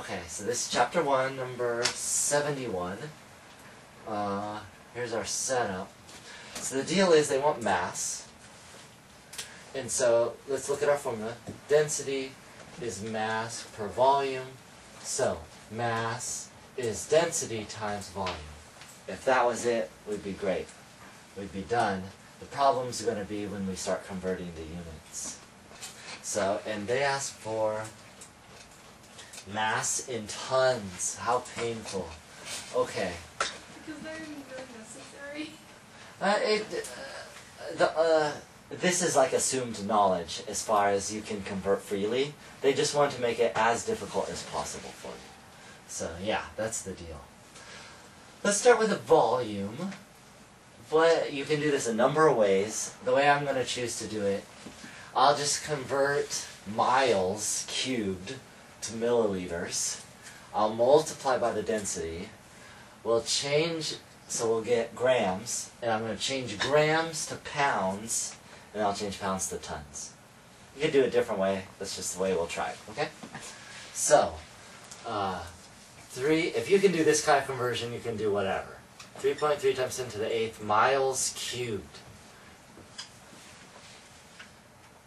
Okay, so this is chapter one, number 71. Uh, here's our setup. So the deal is they want mass. And so let's look at our formula. Density is mass per volume. So mass is density times volume. If that was it, we'd be great. We'd be done. The problem's going to be when we start converting the units. So, and they ask for mass in tons. How painful. Okay. Because they're really necessary. Uh, it, uh, the, uh, this is like assumed knowledge as far as you can convert freely. They just want to make it as difficult as possible for you. So yeah, that's the deal. Let's start with the volume. But you can do this a number of ways. The way I'm going to choose to do it, I'll just convert miles cubed to milliliters. I'll multiply by the density. We'll change, so we'll get grams, and I'm going to change grams to pounds, and I'll change pounds to tons. You can do it a different way. That's just the way we'll try it, okay? So, uh, three, if you can do this kind of conversion, you can do whatever. 3.3 times 10 to the 8th miles cubed.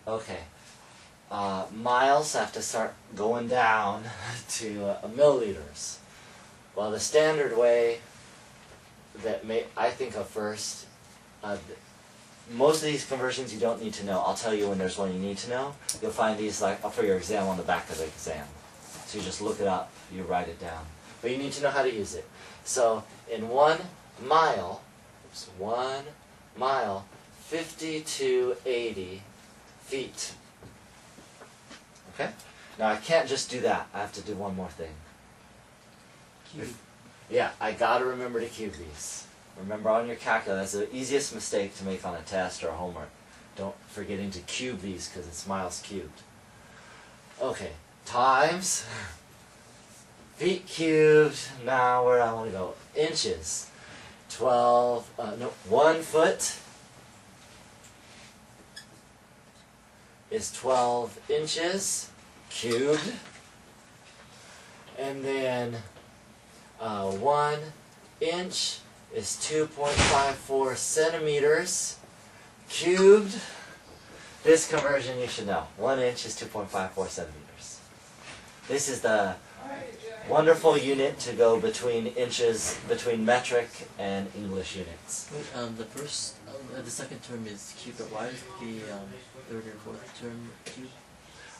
Okay. Uh, miles have to start going down to uh, milliliters. Well, the standard way that may, I think of first, uh, most of these conversions you don't need to know. I'll tell you when there's one you need to know. You'll find these like for your exam on the back of the exam. So you just look it up, you write it down. But you need to know how to use it. So in one mile, oops, one mile, 50 to 80 feet. Okay? Now I can't just do that. I have to do one more thing. Cube. Yeah, I gotta remember to cube these. Remember on your calculator, that's the easiest mistake to make on a test or a homework. Don't forgetting to cube these because it's miles cubed. Okay, times feet cubed. Now where do I want to go? Inches. 12, uh, no, one foot is 12 inches cubed. And then uh, one inch is 2.54 centimeters cubed. This conversion you should know. One inch is 2.54 centimeters. This is the wonderful unit to go between inches, between metric and English units. Wait, um, the first, um, uh, the second term is cube, but why is the um, third or fourth term cube?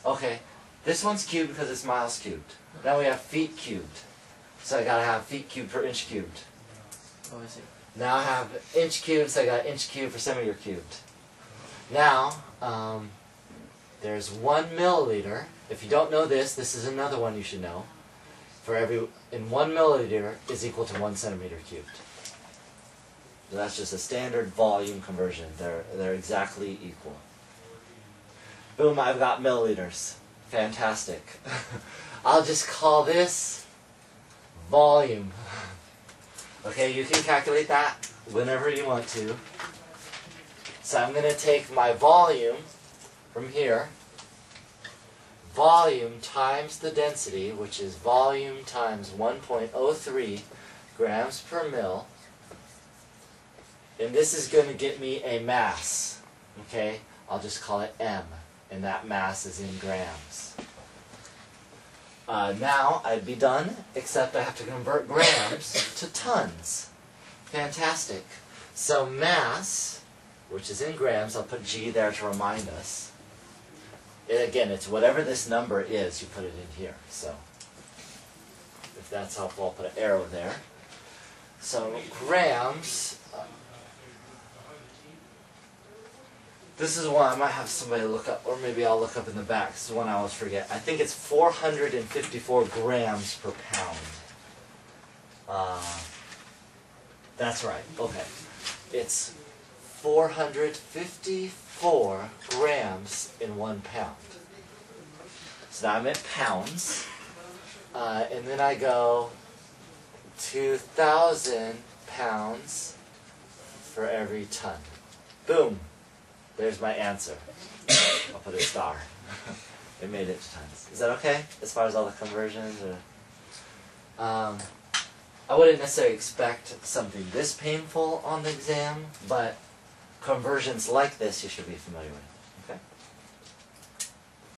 Okay, this one's cubed because it's miles cubed. Now we have feet cubed. So I gotta have feet cubed per inch cubed. Oh, I see. Now I have inch cubed, so I got inch cubed per centimeter cubed. Now, um, there's one milliliter. If you don't know this, this is another one you should know. For every, in one milliliter is equal to one centimeter cubed. So that's just a standard volume conversion. They're, they're exactly equal. Boom, I've got milliliters. Fantastic. I'll just call this volume. Okay, you can calculate that whenever you want to. So I'm going to take my volume from here. Volume times the density, which is volume times 1.03 grams per mil. And this is going to get me a mass. Okay, I'll just call it M. And that mass is in grams. Uh, now I'd be done, except I have to convert grams to tons. Fantastic. So mass, which is in grams, I'll put G there to remind us. Again, it's whatever this number is, you put it in here. So if that's helpful, I'll put an arrow there. So grams. uh, This is one I might have somebody look up, or maybe I'll look up in the back. This is one I always forget. I think it's 454 grams per pound. Uh, that's right. Okay. It's 454 grams in one pound. So now I'm at pounds. Uh, and then I go 2,000 pounds for every ton. Boom. There's my answer. I'll put a star. it made it to tons. Is that okay? As far as all the conversions or Um, I wouldn't necessarily expect something this painful on the exam, but conversions like this you should be familiar with.